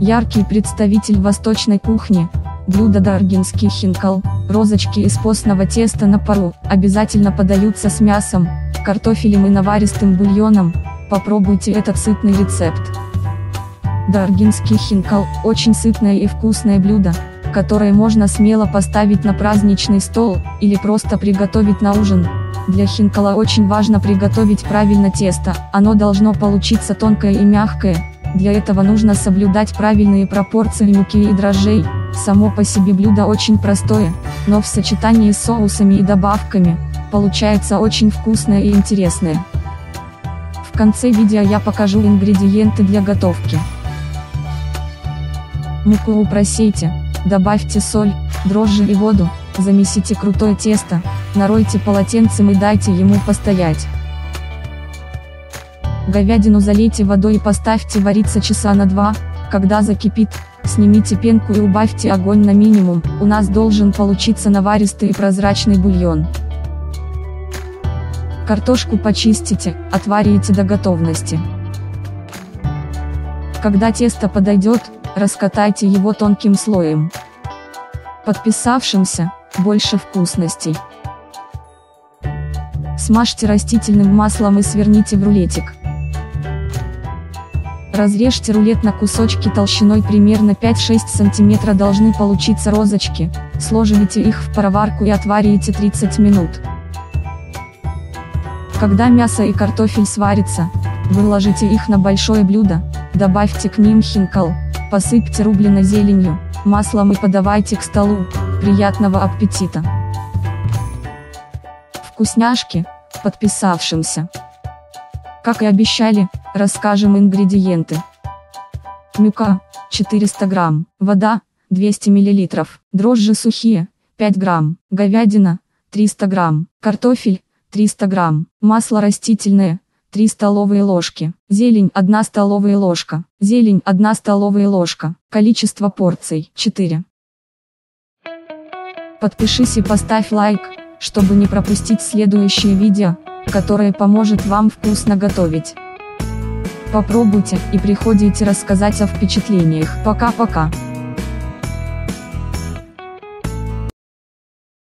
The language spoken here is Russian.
Яркий представитель восточной кухни, блюдо даргинский хинкал, розочки из постного теста на пару, обязательно подаются с мясом, картофелем и наваристым бульоном, попробуйте этот сытный рецепт. Даргинский хинкал – очень сытное и вкусное блюдо, которое можно смело поставить на праздничный стол, или просто приготовить на ужин. Для хинкала очень важно приготовить правильно тесто, оно должно получиться тонкое и мягкое, для этого нужно соблюдать правильные пропорции муки и дрожжей, само по себе блюдо очень простое, но в сочетании с соусами и добавками, получается очень вкусное и интересное. В конце видео я покажу ингредиенты для готовки. Муку просейте, добавьте соль, дрожжи и воду, замесите крутое тесто, наройте полотенцем и дайте ему постоять. Говядину залейте водой и поставьте вариться часа на два, когда закипит, снимите пенку и убавьте огонь на минимум, у нас должен получиться наваристый и прозрачный бульон. Картошку почистите, отварите до готовности. Когда тесто подойдет, раскатайте его тонким слоем. Подписавшимся, больше вкусностей. Смажьте растительным маслом и сверните в рулетик. Разрежьте рулет на кусочки толщиной примерно 5-6 см должны получиться розочки, сложите их в пароварку и отварите 30 минут. Когда мясо и картофель сварятся, выложите их на большое блюдо, добавьте к ним хинкал, посыпьте рубленой зеленью, маслом и подавайте к столу, приятного аппетита! Вкусняшки, подписавшимся! Как и обещали, расскажем ингредиенты. Мюка, 400 грамм, вода, 200 миллилитров, дрожжи сухие, 5 грамм, говядина, 300 грамм, картофель, 300 грамм, масло растительное, 3 столовые ложки, зелень 1 столовая ложка, зелень 1 столовая ложка, количество порций 4. Подпишись и поставь лайк, чтобы не пропустить следующее видео которое поможет вам вкусно готовить. Попробуйте и приходите рассказать о впечатлениях. Пока-пока.